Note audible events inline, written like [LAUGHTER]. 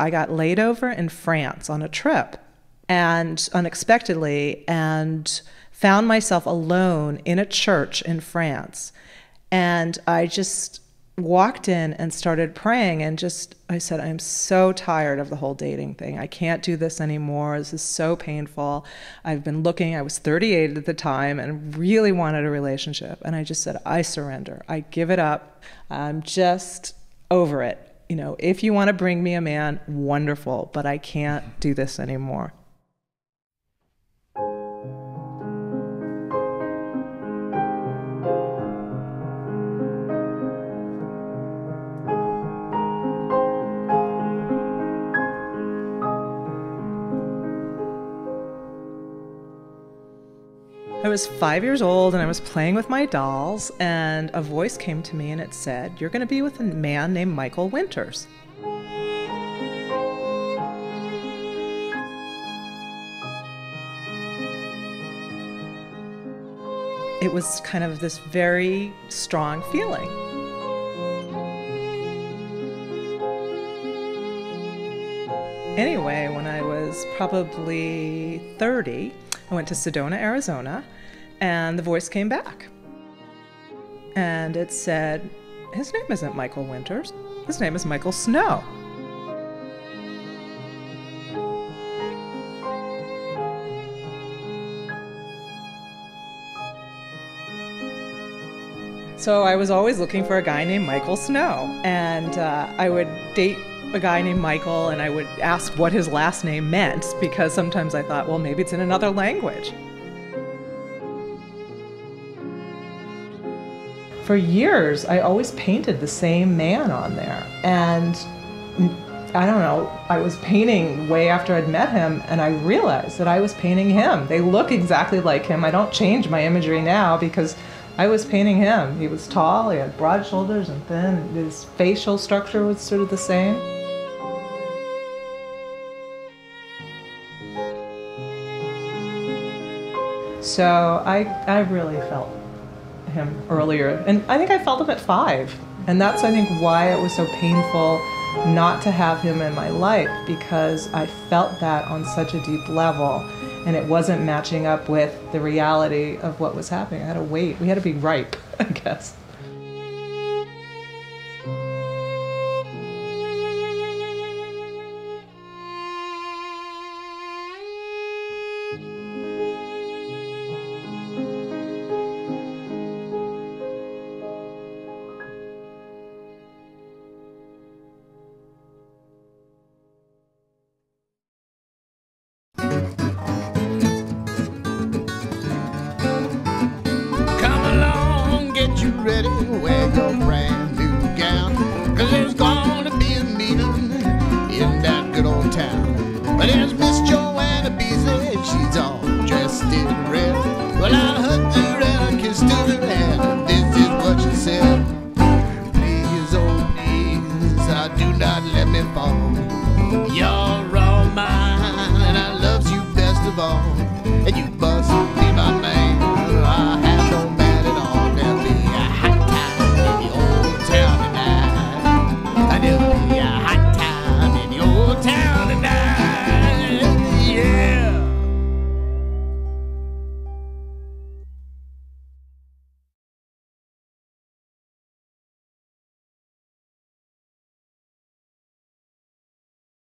I got laid over in France on a trip and unexpectedly and found myself alone in a church in France. And I just walked in and started praying and just I said I'm so tired of the whole dating thing. I can't do this anymore. This is so painful. I've been looking. I was 38 at the time and really wanted a relationship and I just said I surrender. I give it up. I'm just over it. You know, if you want to bring me a man, wonderful, but I can't do this anymore. I was five years old and I was playing with my dolls, and a voice came to me and it said, You're going to be with a man named Michael Winters. It was kind of this very strong feeling. Anyway, when I was probably 30, I went to Sedona, Arizona, and the voice came back. And it said, His name isn't Michael Winters, his name is Michael Snow. So I was always looking for a guy named Michael Snow, and uh, I would date a guy named Michael and I would ask what his last name meant because sometimes I thought, well, maybe it's in another language. For years, I always painted the same man on there. And I don't know, I was painting way after I'd met him and I realized that I was painting him. They look exactly like him. I don't change my imagery now because I was painting him. He was tall, he had broad shoulders and thin. His facial structure was sort of the same. So I, I really felt him earlier. And I think I felt him at five. And that's, I think, why it was so painful not to have him in my life because I felt that on such a deep level and it wasn't matching up with the reality of what was happening. I had to wait. We had to be ripe, [LAUGHS] I guess. Y'all